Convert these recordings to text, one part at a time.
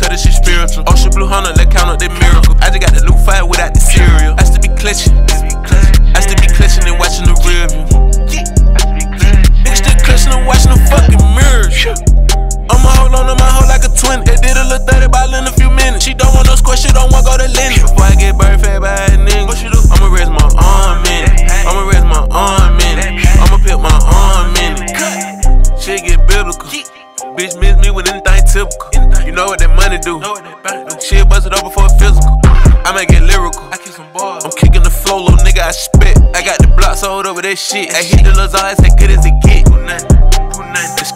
Oh, blue hunter, let's count up the miracle. I just got the new fight without the cereal. I still be clutching. I still be clutching and watching the rear view. Niggas still clutching and watching the fucking mirrors. I'ma hold on to my hoe like a twin. They did a little 30 ball in a few minutes. She don't want no squash, she don't want go to Lenny. Before I get bird fed by a nigga, what you do? I'ma raise my arm in it. I'ma raise my arm in it. I'ma put my arm in it. Shit get biblical. Bitch miss me with anything typical. You know what that money do. Shit bust it up before physical. I might get lyrical. I keep some bars. I'm kicking the flow, little nigga, I spit. I got the block sold over that shit. I hit the lasagna, as good as it get.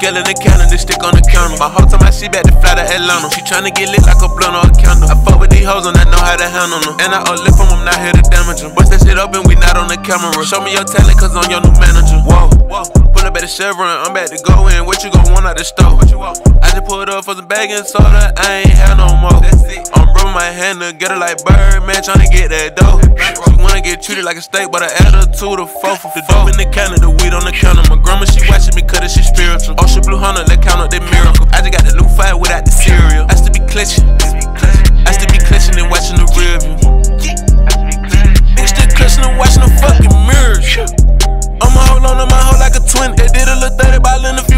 In the calendar stick on the counter. My whole time I see back to fly to Atlanta. She tryna get lit like a blunt or a candle. I fuck with these hoes and I know how to handle them. And I uplift them, I'm not here to damage them. Bust that shit up and we not on the camera. Show me your talent, cause I'm your new manager. Whoa, whoa. Pull up at the Chevron, I'm back to go in. What you gon' want out the store? What you want? I just pulled up for some bag and soda, I ain't had in the gutter like Birdman, tryna get that dough. She wanna get treated like a steak, but her attitude a four for the dope in the counter, the weed on the counter. My grandma, she watching me cut it, she spiritual. Oh, she blue hunter, let count up that miracle. I just got the new fight without the cereal. I still be clutching, I still be clutching and watching the rear view. We still clutching and watching the fucking mirrors. I'm a hold on, to my hoe like a twin. They did a little 30 by Linda.